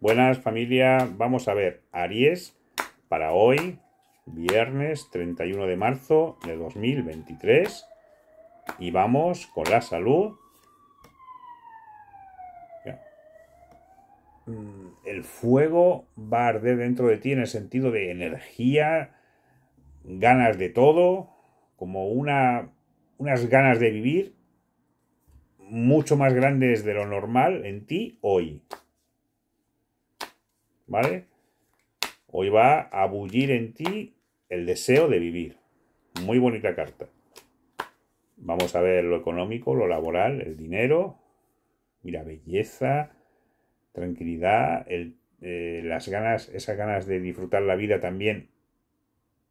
Buenas familia, vamos a ver Aries para hoy, viernes 31 de marzo de 2023 y vamos con la salud. Mm, el fuego va a arder dentro de ti en el sentido de energía, ganas de todo, como una, unas ganas de vivir mucho más grandes de lo normal en ti hoy. ¿Vale? Hoy va a bullir en ti el deseo de vivir. Muy bonita carta. Vamos a ver lo económico, lo laboral, el dinero. Mira, belleza, tranquilidad, eh, las ganas, esas ganas de disfrutar la vida también.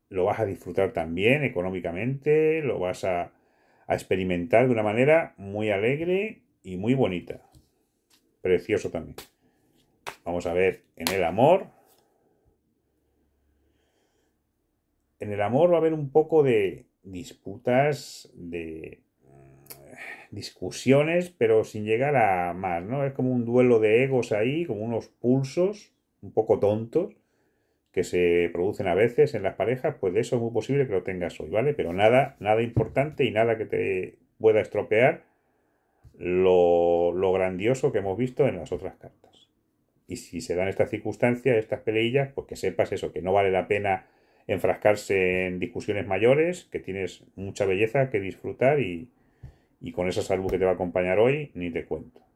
Lo vas a disfrutar también económicamente, lo vas a, a experimentar de una manera muy alegre y muy bonita. Precioso también. Vamos a ver en el amor. En el amor va a haber un poco de disputas, de mm, discusiones, pero sin llegar a más, ¿no? Es como un duelo de egos ahí, como unos pulsos un poco tontos que se producen a veces en las parejas, pues de eso es muy posible que lo tengas hoy, ¿vale? Pero nada, nada importante y nada que te pueda estropear lo, lo grandioso que hemos visto en las otras cartas. Y si se dan estas circunstancias, estas peleillas, pues que sepas eso, que no vale la pena enfrascarse en discusiones mayores, que tienes mucha belleza que disfrutar y, y con esa salud que te va a acompañar hoy, ni te cuento.